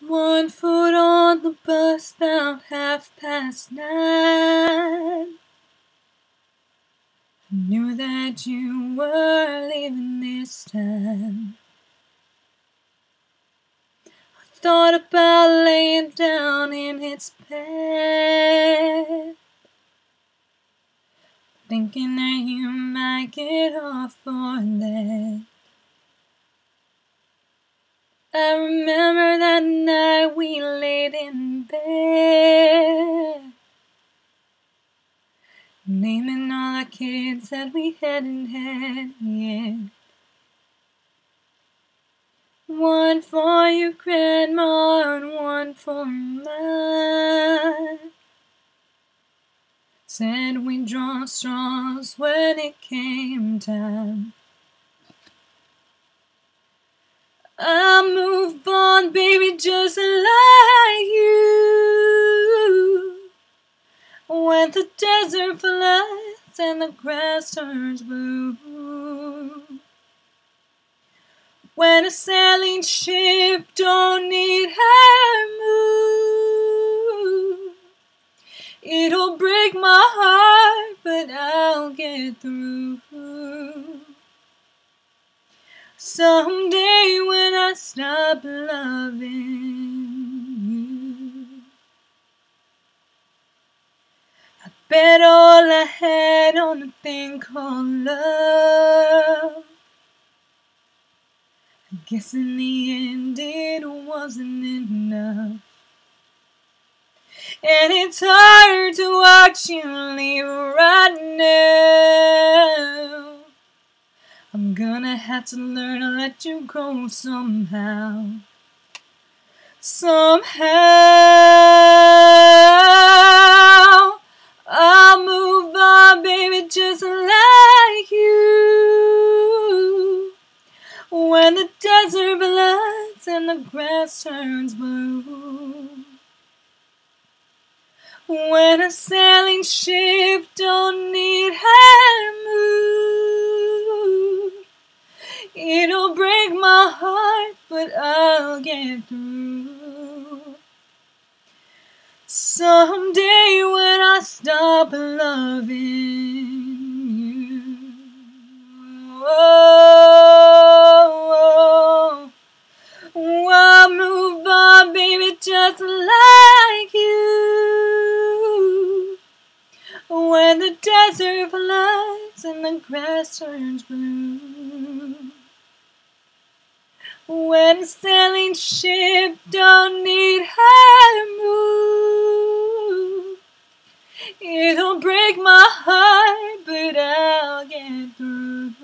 One foot on the bus, about half past nine. I knew that you were leaving this time. I thought about laying down in its bed, thinking that you might get off for that. I remember that night we laid in bed, naming all the kids that we hadn't had yet. One for your grandma and one for mine. Said we'd draw straws when it came time. I'll move on, baby, just like you. When the desert floods and the grass turns blue. When a sailing ship don't need her move. It'll break my heart, but I'll get through. Someday stop loving you, I bet all I had on a thing called love. I guess in the end it wasn't enough. And it's hard to watch you leave right now. Gonna have to learn to let you go somehow. Somehow, I'll move on, baby, just like you. When the desert floods and the grass turns blue. When a sailing ship don't need her through. Someday when I stop loving you. Oh, I'll move on, baby, just like you. When the desert floods and the grass turns blue. When sailing ship don't need her move. It'll break my heart, but I'll get through.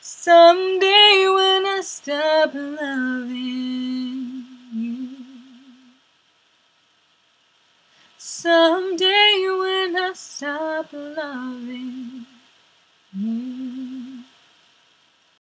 Someday when I stop loving you. Someday when I stop loving